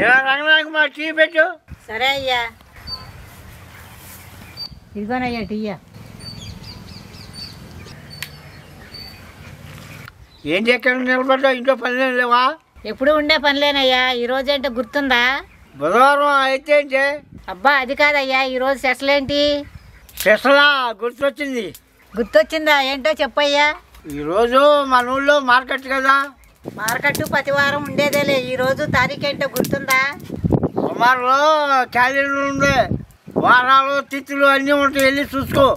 ఏ రంగనాయకు మా టీ పెట్టు. సరే అయ్యా. ఇదిగోనయ్యా టీయా ఏంటి ఎక్కడ నిలబడ్డావు? ఇంట్లో పని లేవా? ఎప్పుడు ఉండే పనిలేనయ్యా. ఈ రోజు ఏంటో గుర్తుందా? బుధవారం అయితే ఏంటి అబ్బా అది కాదయ్యా. ఈ రోజు సెషల్ ఏంటి? స్పెషలా? గుర్తొచ్చింది. గుర్తొచ్చిందా? ఏంటో చెప్పయ్యా. ఈరోజు మన ఊళ్ళో మార్కెట్ కదా. మార్కెట్ ప్రతి వారం ఉండేదేలే. ఈ రోజు తారీఖు ఏంటో గుర్తుందా? సుమారులో క్యాలరీలు ఉండే వారాలు తిత్తులు అన్నీ ఉంటాయి. వెళ్ళి చూసుకో.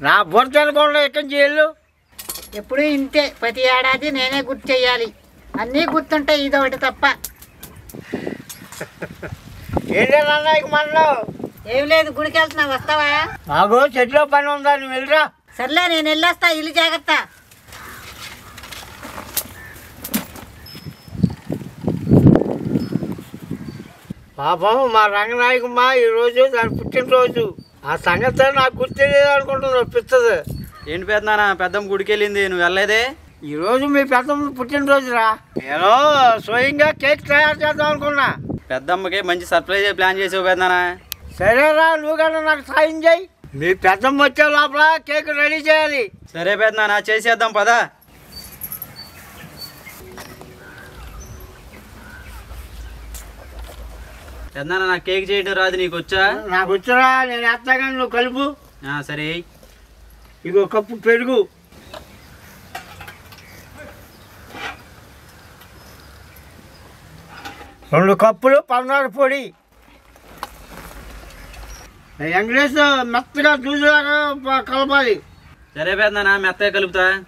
నా బొర్త అనుకోండి ఎక్కడి నుంచి వెళ్ళు. ఎప్పుడు ఇంతే. ప్రతి ఏడాది నేనే గుర్తు చెయ్యాలి అన్నీ గుర్తుంటాయి ఇది ఒకటి తప్ప. అన్నయ్యకి మనలో ఏం లేదు గుడికి వెళ్తున్నా వస్తావా? నాకు చెట్లో పని ఉందా? నువ్వు వెళ్ళరా. సర్లే నేను వెళ్ళొస్తా. ఇల్లు జాగ్రత్త. పాపం మా రంగనాయకమ్మ ఈరోజు దాని పుట్టినరోజు. ఆ సంగతి నాకు గుర్తులేదు అనుకుంటుంది పిస్తుంది ఏంటి పెద్దనాన్న పెద్దమ్మ గుడికి వెళ్ళింది నువ్వు వెళ్ళలేదే? ఈరోజు మీ పెద్దమ్మ పుట్టినరోజురా. నేను స్వయంగా కేక్ తయారు చేద్దాం అనుకున్నా. పెద్దమ్మకి మంచి సర్ప్రైజ్ ప్లాన్ చేసావు పెద్దనాన్న సరేరా నువ్వు కదా నాకు సాయం చేయి. మీ పెద్దమ్మ వచ్చే లోపల కేక్ రెడీ చేయాలి. సరే పెద్దనాన్న చేసేద్దాం పదా. పెద్దనాన్న నాకు కేక్ చేయడం రాదు నీకు వచ్చా నాకు వచ్చరా నేను వేస్తా కానీ నువ్వు కలుపు. సరే. ఇగో కప్పు పెరుగు. రెండు కప్పులు పదనారు పొడి. వెంకటేష్ మెత్తగా దూదులాగా ప- కలపాలి. సరే పెద్దనాన్న మెత్తగా కలుపుతా.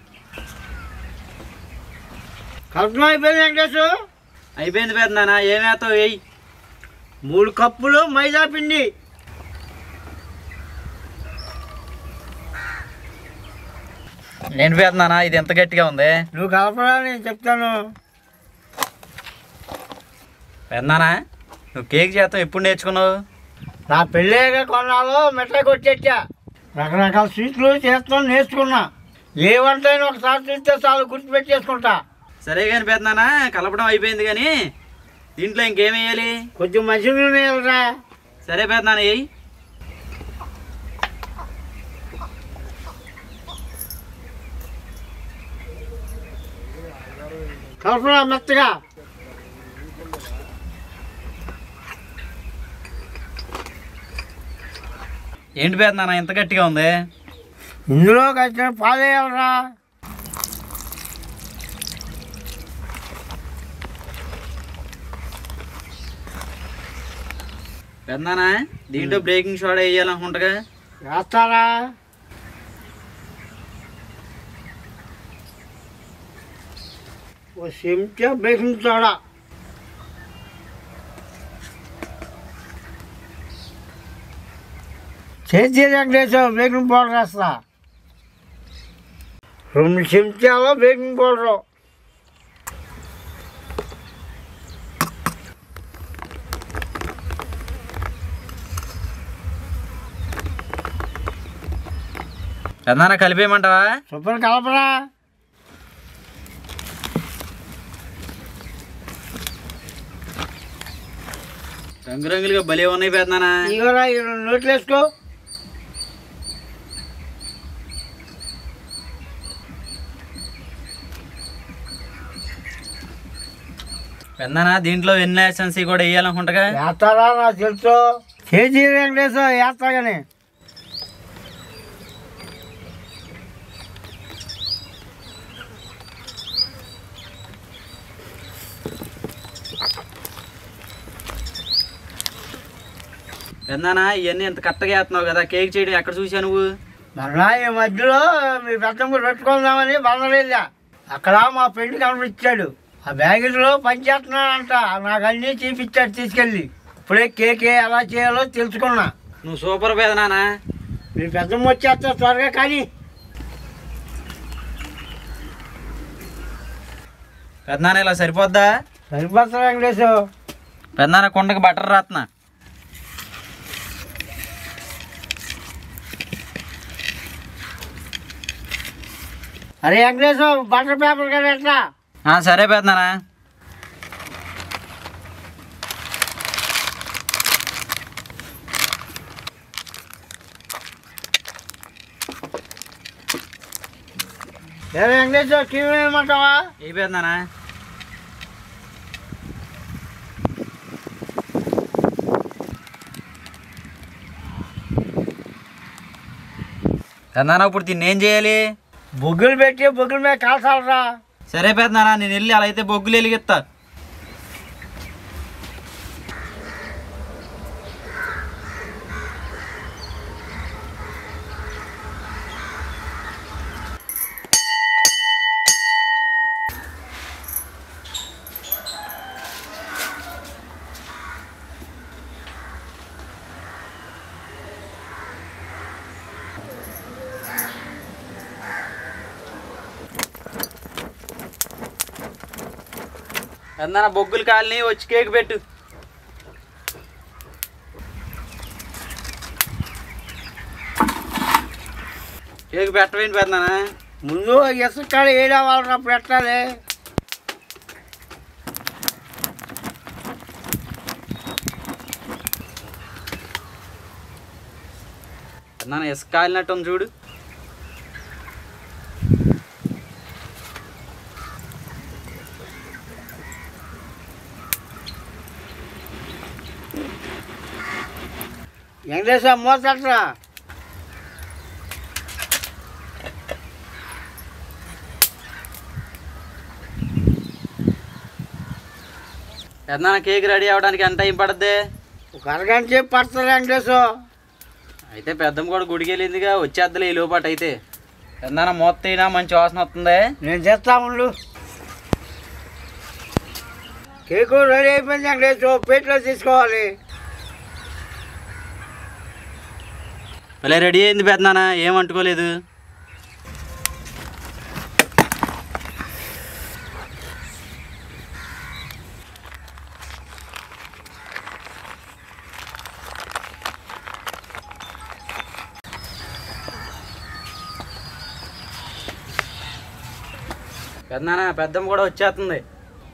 కలపడం అయిపోయింది వెంకటేష్? అయిపోయింది పెద్దనాన్న ఏం వేస్తావు వెయ్యి మూడు కప్పులు మైదా పిండి. ఏంటి పెద్దనాన్న ఇది ఎంత గట్టిగా ఉంది? నువ్వు కలపరా నేను చెప్తాను. పెద్దనాన్న నువ్వు కేక్ చేస్తాం ఎప్పుడు నేర్చుకున్నావు? నా పెళ్ళేగా కొన్నాళ్ళు మిఠాయి కొట్టేచ్చా. రకరకాల స్వీట్లు చేస్తాను నేర్చుకున్నా. ఏ వంట ఒకసారి చూస్తే చాలు గుర్తుపెట్టేసుకుంటా. సరే కానీ పెద్దనాన్న కలపడం అయిపోయింది కానీ దీంట్లో ఇంకేం వేయాలి? కొంచెం మంచి నూనె వేయరా సరే పెద్దనాన్న వేయి. కలపరా మెత్తగా. ఏంటి పెద్దనాన్న ఇంత గట్టిగా ఉంది? ఇందులో వచ్చిన పాలు వేయాలరా పెద్దనాన్న దీంట్లో బ్రేకింగ్ సోడా వేయాలనుకుంటగా వేస్తారా? ఓ చెంచా బేకింగ్ సోడా చేతి వెంకటేశ్వర బేకింగ్ పౌడర్ వేస్తా రెండు చెంచాలు బేకింగ్ పౌడరు పెద్దనాన్న కలిపేయమంటావా? శుభ్రం కలపరా రంగురంగులుగా భలే ఉన్నాయి పెద్దనాన్న. ఇగోరా ఈ రెండు నోట్లు వేసుకో. పెద్దనాన్న దీంట్లో వెనిలా ఎసెన్సీ కూడా వేయాలనుకుంటగా వేస్తారా నాకు తెలుసు. కేజీ వెంకటేశ్వర వేస్తా కానీ పెద్దనాన్న ఇవన్నీ ఎంత కరెక్ట్గా వేస్తున్నావు కదా కేక్ చేయడం ఎక్కడ చూసా నువ్వు? మరలా ఈ మధ్యలో మీ పెద్దమ్మ పెట్టుకుందామని బందరెళ్ళా. అక్కడ మా ఫ్రెండ్ కనిపించాడు. ఆ బ్యాగులో పని చేస్తున్నాడంట. నాకు అన్నీ చూపించాడు తీసుకెళ్ళి. ఇప్పుడే కేక్ ఎలా చేయాలో తెలుసుకున్నా. నువ్వు సూపర్ పెద్దనాన్న మీ పెద్దమ్మ వచ్చేస్తా త్వరగా కానీ. పెద్దనాన్న ఇలా సరిపోద్దా? సరిపోతా వెంకటేశ్? పెద్దనాన్న కుండకి బటర్ రాత్నా? అరే వెంకటేశ్వర బటర్ పేపర్ కదా ఎట్లా సరే పెద్దనా ఇప్పుడు దీన్ని ఏం చేయాలి? బొగ్గులు పెట్టి బొగ్గుల మీద కాల్చాలరా. సరే పెద్దనా నేను వెళ్ళి అలా అయితే బొగ్గులు వెలిగిస్తా. పెద్దనా బొగ్గులు కాలని వచ్చి కేక్ పెట్టు. కేక్ పెట్టవేంటి పెద్దనా ముందు ఇసుక ఏడా వాళ్ళని పెట్టాలి? పెద్దనా ఇసుక కాలినట్టు చూడు. వెంకటేశ్వర మోతట్రా పెద్దనా కేక్ రెడీ అవ్వడానికి ఎంత టైం పడుద్ది? ఒక అరగంట సేపు పడుతుంది వెంకటేశ్వర అయితే పెద్దమ్మ కూడా గుడికి వెళ్ళిందిగా వచ్చేద్దలే ఈ లోపాటు అయితే. పెద్దనా మూత అయినా మంచి వాసన వస్తుంది. నేను చేస్తా ఉండు. కేకు రెడీ అయిపోయింది వెంకటేశ్వర ప్లేట్లో తీసుకోవాలి. భలే రెడీ అయింది పెద్దనాన్న ఏం అంటుకోలేదు. పెద్దనాన్న పెద్దమ్మ కూడా వచ్చేస్తుంది.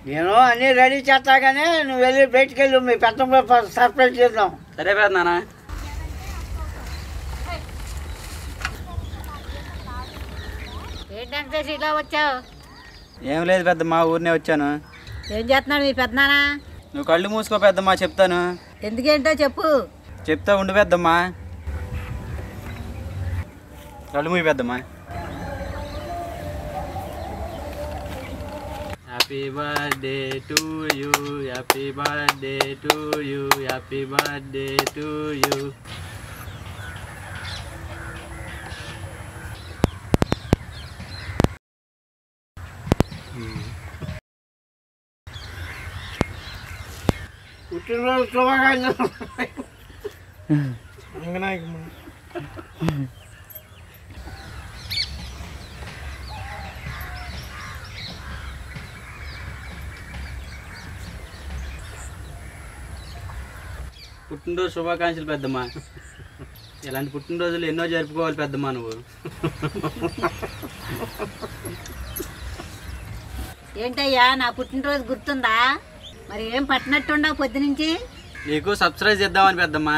నేను అన్నీ రెడీ చేస్తా కానీ నువ్వు వెళ్ళి బయటికి వెళ్ళు మీ పెద్ద సర్ప్రైజ్ చేద్దాం. సరే పెద్దనాన్న వెంకటేష్ ఇలా వచ్చావు. ఏం లేదు పెద్దమ్మ ఊరినే వచ్చాను. ఏం చేస్తున్నాడు మీ పెద్దనానా నువ్వు కళ్ళు మూసుకో పెద్దమ్మా చెప్తాను. ఎందుకేంటో చెప్పు. చెప్తా ఉండు పెద్దమ్మా. కళ్ళు మూయి పెద్దమ్మా. Happy birthday to you happy birthday to you happy birthday to you పుట్టినరోజు శుభాకాంక్షలు పుట్టినరోజు శుభాకాంక్షలు పెద్దమ్మా. ఇలాంటి పుట్టినరోజులు ఎన్నో జరుపుకోవాలి పెద్దమ్మా నువ్వు. ఏంటయ్యా నా పుట్టినరోజు గుర్తుందా? మరి ఏం పట్టినట్టుండవు పొద్దునుంచి? నీకు సబ్స్క్రైబ్ చేద్దామని పెద్దమ్మా.